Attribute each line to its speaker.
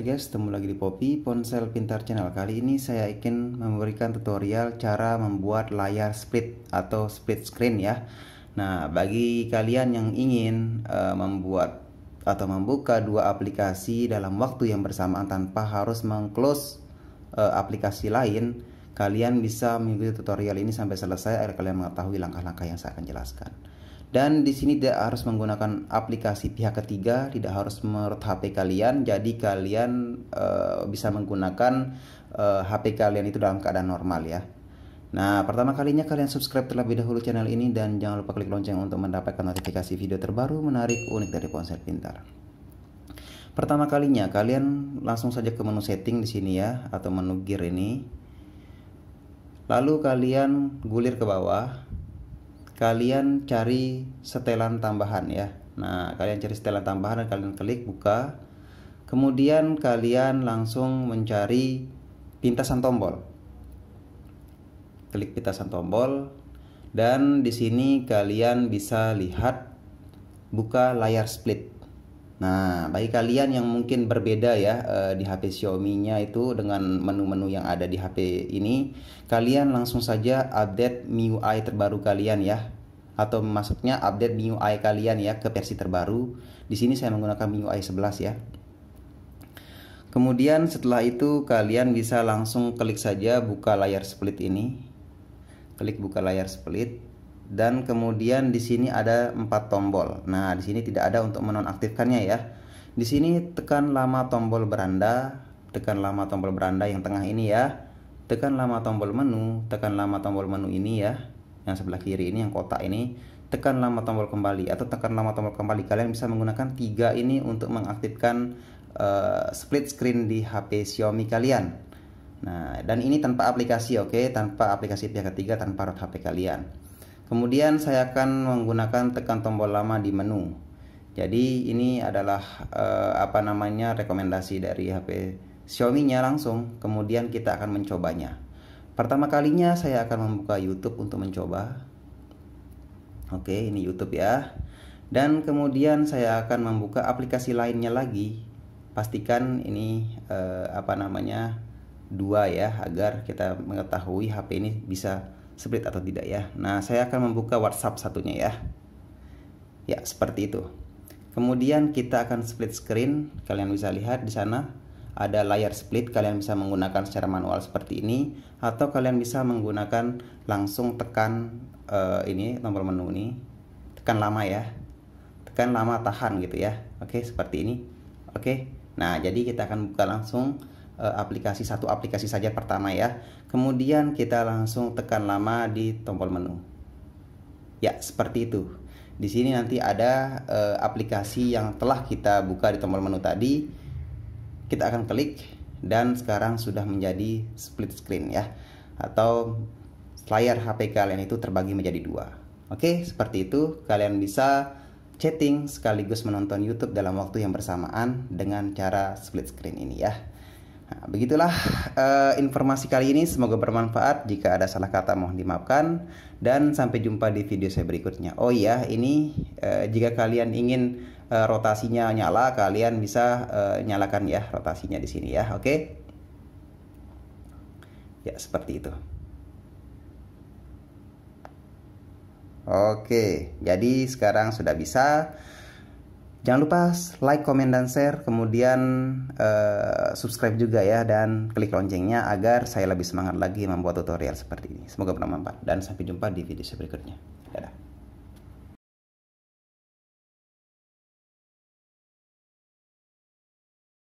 Speaker 1: Hai guys, ketemu lagi di Poppy Ponsel Pintar Channel. Kali ini saya ingin memberikan tutorial cara membuat layar split atau split screen ya. Nah, bagi kalian yang ingin uh, membuat atau membuka dua aplikasi dalam waktu yang bersamaan tanpa harus mengclose uh, aplikasi lain, kalian bisa mengikuti tutorial ini sampai selesai agar kalian mengetahui langkah-langkah yang saya akan jelaskan. Dan di sini tidak harus menggunakan aplikasi pihak ketiga, tidak harus menurut HP kalian. Jadi kalian uh, bisa menggunakan uh, eh, HP kalian itu dalam keadaan normal ya. Nah, pertama kalinya kalian subscribe terlebih dahulu channel ini dan jangan lupa klik lonceng untuk mendapatkan notifikasi video terbaru menarik unik dari ponsel pintar. Pertama kalinya kalian langsung saja ke menu setting di sini ya atau menu gear ini. Lalu kalian gulir ke bawah kalian cari setelan tambahan ya. Nah kalian cari setelan tambahan dan kalian klik buka. Kemudian kalian langsung mencari pintasan tombol. Klik pintasan tombol. Dan di sini kalian bisa lihat buka layar split. Nah, bagi kalian yang mungkin berbeda ya uh, di HP Xiaomi-nya itu dengan menu-menu yang ada di HP ini, kalian langsung saja update MIUI terbaru kalian ya. Atau masuknya update MIUI kalian ya ke versi terbaru. Di sini saya menggunakan MIUI 11 ya. Kemudian setelah itu kalian bisa langsung klik saja buka layar split ini. Klik buka layar split dan kemudian di sini ada empat tombol. Nah, di sini tidak ada untuk menonaktifkannya ya. Di sini tekan lama tombol beranda, tekan lama tombol beranda yang tengah ini ya. Tekan lama tombol menu, tekan lama tombol menu ini ya. Yang sebelah kiri ini yang kotak ini, tekan lama tombol kembali atau tekan lama tombol kembali. Kalian bisa menggunakan tiga ini untuk mengaktifkan uh, split screen di HP Xiaomi kalian. Nah, dan ini tanpa aplikasi, oke, okay? tanpa aplikasi pihak ketiga, tanpa root HP kalian. Kemudian saya akan menggunakan tekan tombol lama di menu. Jadi ini adalah eh, apa namanya rekomendasi dari HP Xiaomi-nya langsung. Kemudian kita akan mencobanya. Pertama kalinya saya akan membuka YouTube untuk mencoba. Oke, ini YouTube ya. Dan kemudian saya akan membuka aplikasi lainnya lagi. Pastikan ini eh, apa namanya dua ya agar kita mengetahui HP ini bisa split atau tidak ya. Nah, saya akan membuka WhatsApp satunya ya. Ya, seperti itu. Kemudian kita akan split screen. Kalian bisa lihat di sana ada layar split. Kalian bisa menggunakan secara manual seperti ini atau kalian bisa menggunakan langsung tekan uh, ini tombol menu ini. Tekan lama ya. Tekan lama tahan gitu ya. Oke, seperti ini. Oke. Nah, jadi kita akan buka langsung uh, aplikasi satu aplikasi saja pertama ya. Kemudian kita langsung tekan lama di tombol menu. Ya, seperti itu. Di sini nanti ada uh, aplikasi yang telah kita buka di tombol menu tadi. Kita akan klik dan sekarang sudah menjadi split screen ya. Atau layar HP kalian itu terbagi menjadi dua. Oke, seperti itu. Kalian bisa chatting sekaligus menonton YouTube dalam waktu yang bersamaan dengan cara split screen ini ya. Nah, begitulah uh, informasi kali ini. Semoga bermanfaat. Jika ada salah kata mohon dimaafkan. Dan sampai jumpa di video saya berikutnya. Oh iya, ini uh, jika kalian ingin uh, rotasinya nyala, kalian bisa uh, nyalakan ya rotasinya di sini ya. Oke? Okay? Ya seperti itu. Oke, jadi sekarang sudah bisa. Jangan lupa like, comment, dan share, kemudian uh, subscribe juga ya dan klik loncengnya agar saya lebih semangat lagi membuat tutorial seperti ini. Semoga bermanfaat dan sampai jumpa di video berikutnya. Dadah.